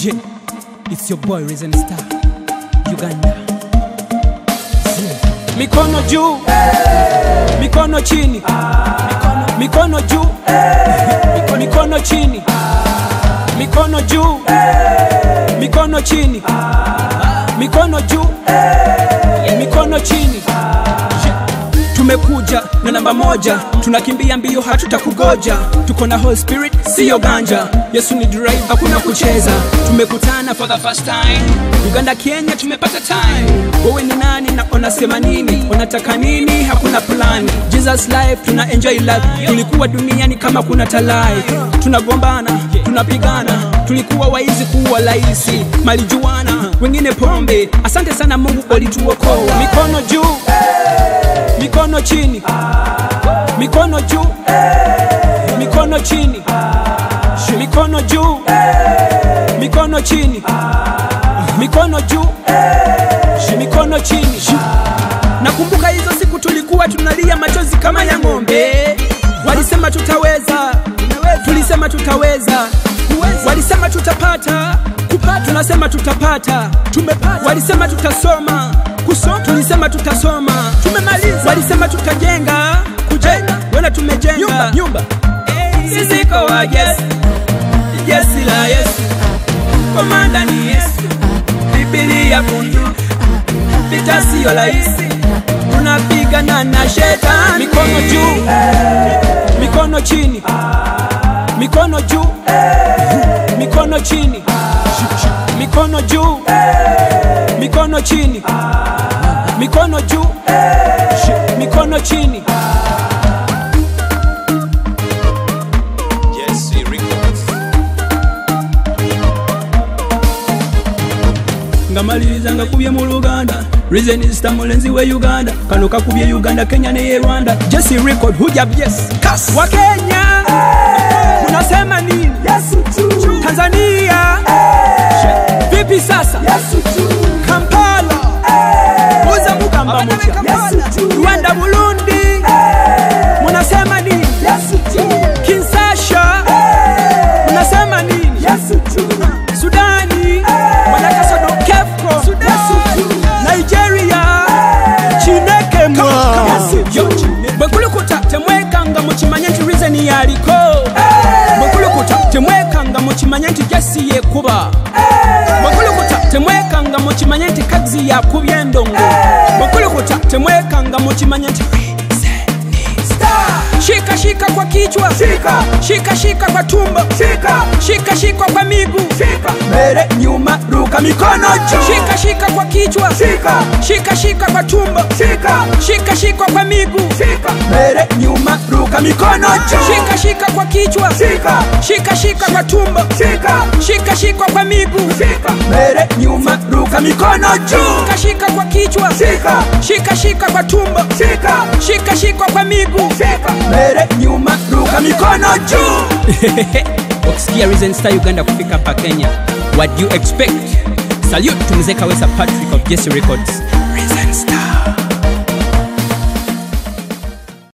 Yeah, it's your boy Risen Star, Uganda. Yeah. Mikono juu, mikono chini, mikono juu, mikono chini, mikono juu, mikono chini, mikono juu, mikono Tumekuja na namba moja, tunakimbia mbio, hatutakugoja. Tuko na Holy Spirit, siyo ganja. Yesu ni driver, hakuna kucheza. Tumekutana for the first time, Uganda, Kenya, tumepata time. Wewe ni nani na unasema nini? Unataka nini? Hakuna plan. Jesus life, tuna enjoy life. Tulikuwa duniani kama kuna talai, tunagombana, tunapigana, tulikuwa waizi kuwa laisi, malijuana, wengine pombe. Asante sana Mungu walituokoa Mikono juu mikono chini, mikono juu, mikono chini, mikono juu, mikono chini, mikono juu, mikono chini. Nakumbuka hizo siku tulikuwa tunalia machozi kama ya ng'ombe, walisema tutaweza, tulisema tutaweza, walisema tutapata, tunasema tutapata, walisema tutasoma. Kusoma, tulisema tutasoma, Tutajenga, kujenga, wala tumejenga. Nyumba, nyumba. Sisi kwa wa Yesu, Yesu la Yesu, komanda ni Yesu, Biblia bunduki, vita sio rahisi, tunapigana na shetani. Mikono juu, mikono chini, mikono juu, mikono chini, mikono juu, mikono chini. Mikono juu, ngamaliriza ngakubye mu luganda. Rezenista mulenzi we uganda. Kano kakubye uganda kenya neye rwanda. Jesi record hujab yes kas wa kenya. Hey! unasema nini tanzania. Hey! vipi sasa? Kampala mukimanye nti jesi yekuba. Bwekulukuta temwekanga mukimanye nti kazi yakubya endongo. Bwekulukuta temwekanga mukimanye nti shika shika kwa kichwa shika shika shika kwa tumbo shika shika shika kwa miguu shika mbele nyuma ruka mikono juu shika shika kwa kichwa shika shika shika kwa tumbo shika shika shika kwa migu shika mbele nyuma ruka mikono juu shika shika kwa kichwa shika shika shika kwa tumbo shika shika shika kwa miguu shika mbele nyuma ruka mikono juu shika shika kwa kichwa shika shika shika kwa tumbo shika shika shika kwa miguu shika mbele nyuma ruka mikono juu. Ukisikia reason Star Uganda kufika hapa Kenya. What do you expect? Salute to mzee Kawesa Patrick of Jesse Records. Reason Star